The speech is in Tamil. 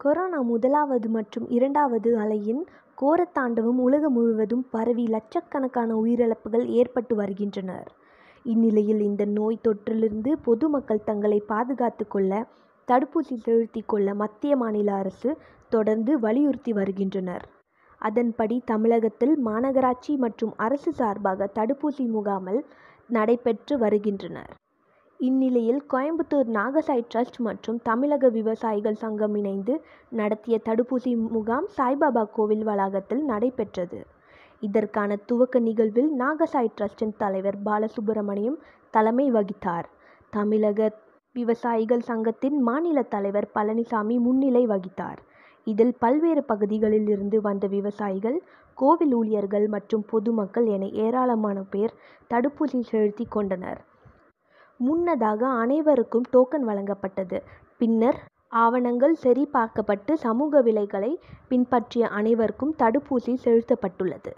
கொரோனா முதலாவது மற்றும் இரண்டாவது அலையின் கோரத்தாண்டவம் உலகம் முழுவதும் பரவி லட்சக்கணக்கான உயிரிழப்புகள் ஏற்பட்டு வருகின்றனர் இந்நிலையில் இந்த நோய் தொற்றிலிருந்து பொதுமக்கள் தங்களை பாதுகாத்து கொள்ள தடுப்பூசி செலுத்திக் கொள்ள மத்திய மாநில அரசு தொடர்ந்து வலியுறுத்தி வருகின்றனர். அதன்படி தமிழகத்தில் மாநகராட்சி மற்றும் அரசு சார்பாக தடுப்பூசி முகாமல் நடைபெற்று வருகின்றனர் இந்நிலையில் கோயம்புத்தூர் நாகசாய் டிரஸ்ட் மற்றும் தமிழக விவசாயிகள் சங்கம் இணைந்து நடத்திய தடுப்பூசி முகாம் சாய்பாபா கோவில் வளாகத்தில் நடைபெற்றது. இதற்கான துவக்க நிகழ்வில் நாகசாய் டிரஸ்டின் தலைவர் பாலசுப்பிரமணியம் தலைமை வகித்தார். தமிழக விவசாயிகள் சங்கத்தின் மாநில தலைவர் பழனிசாமி முன்னிலை வகித்தார். இதில் பல்வேறு பகுதிகளில் இருந்து வந்த விவசாயிகள் கோவில் ஊழியர்கள் மற்றும் பொதுமக்கள் என ஏராளமான பேர் தடுப்பூசி செலுத்தி கொண்டனர். முன்னதாக அனைவருக்கும் டோக்கன் வழங்கப்பட்டது. பின்னர் ஆவணங்கள் சரி பார்க்கப்பட்டு சமூக விலகலை பின்பற்றிய அனைவருக்கும் தடுப்பூசி செலுத்தப்பட்டுள்ளது.